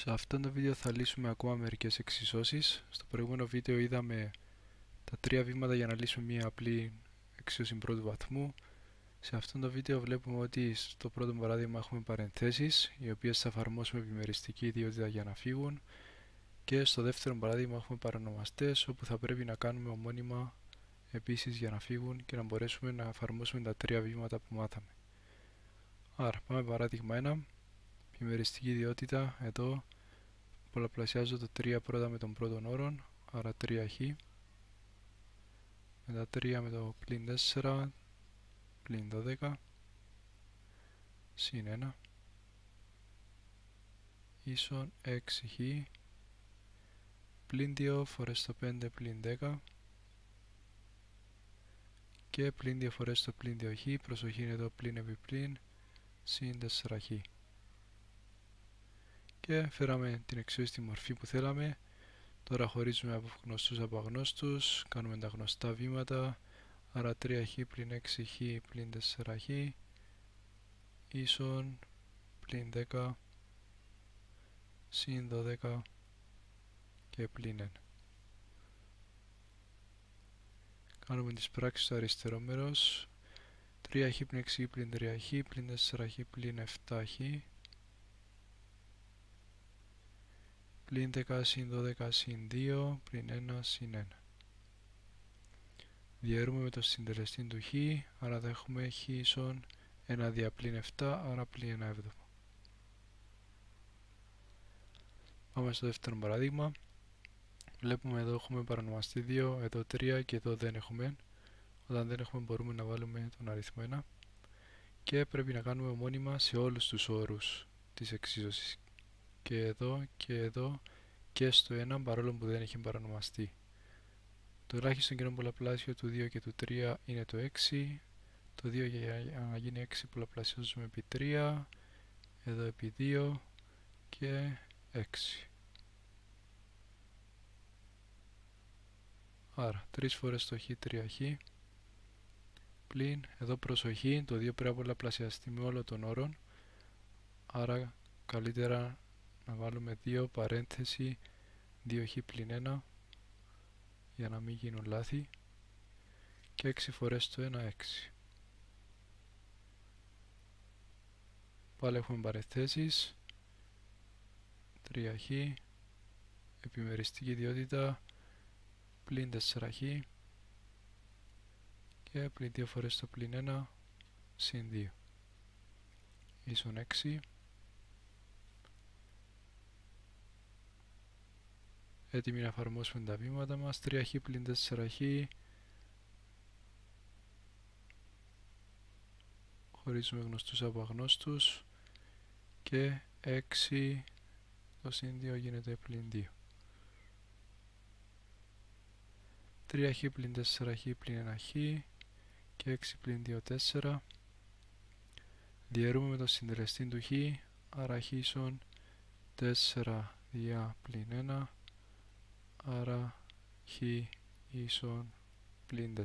Σε αυτό το βίντεο θα λύσουμε ακόμα μερικές εξισώσεις. Στο προηγούμενο βίντεο είδαμε τα τρία βήματα για να λύσουμε μια απλή εξίσωση πρώτου βαθμού. Σε αυτό το βίντεο βλέπουμε ότι στο πρώτο παράδειγμα έχουμε παρενθέσεις, οι οποίες θα εφαρμόσουμε επιμεριστική ιδιότητα για να φύγουν. Και στο δεύτερο παράδειγμα έχουμε παρανομαστές, όπου θα πρέπει να κάνουμε ομώνυμα επίσης για να φύγουν και να μπορέσουμε να εφαρμόσουμε τα τρία βήματα που μάθαμε. Άρα πάμε παράδειγμα 1 ημεριστική ιδιότητα εδώ. Πολλαπλασιάζω το 3 πρώτα με τον πρώτον όρο άρα 3χ μετά 3 με το πλην 4 πλην 12 συν 1 ίσον 6χ πλην 2 φορές το 5 πλην 10 και πλην 2 φορές το πλην 2χ προσοχή είναι εδώ πλην επί συν 4χ και φέραμε την εξίσωση στη μορφή που θέλαμε. Τώρα χωρίζουμε από γνωστούς από αγνώστους κάνουμε τα γνωστά βήματα. Άρα 3χ πλην 6χ πλην 4χ ίσον πλην 10 συν 12 και πλην 1 κάνουμε τις πράξεις στο αριστερό μέρος. 3χ πλην 6χ πλην 3χ πλην 4χ πλην 7χ πλην 10 συν 12 συν 2 πλην 1 συν 1. Διαιρούμε με το συντελεστή του χ, άρα θα έχουμε χ ίσον 1 δια πλην 7, άρα πλην 1 έβδομο. Πάμε στο δεύτερο παράδειγμα. Βλέπουμε εδώ έχουμε παρανομαστεί 2, εδώ 3 και εδώ δεν έχουμε. Όταν δεν έχουμε μπορούμε να βάλουμε τον αριθμό 1 και πρέπει να κάνουμε ομόνιμα σε όλους τους όρους της εξίσωσης και εδώ και εδώ και στο 1 παρόλο που δεν έχει παρανομαστεί. Το ελάχιστο κοινό πολλαπλάσιο του 2 και του 3 είναι το 6. Το 2 για να γίνει 6 πολλαπλασιάζουμε επί 3, εδώ επί 2 και 6. Άρα 3 φορές το χ 3χ πλην εδώ προσοχή το 2 πρέπει να πολλαπλασιαστεί με όλο τον όρον άρα καλύτερα να βάλουμε 2 παρένθεση 2χ πλην 1 για να μην γίνουν λάθη και 6 φορές το 1 6 πάλι έχουμε παρενθέσεις. 3χ επιμεριστική ιδιότητα πλην 4χ και πλην 2 φορές το πλην 1 συν 2 ίσον 6 έτοιμοι να εφαρμόσουμε τα βήματα μας. 3χ πλην 4χ χωρίζουμε γνωστούς από αγνώστους. Και 6 το συν 2 γίνεται πλην 2 3χ πλην 4χ πλην 1χ και 6 πλην 2 4 διαιρούμε με το συντελεστή του χ άρα χ ίσον 4 δια πλην 1 άρα χ ίσον πλην 4.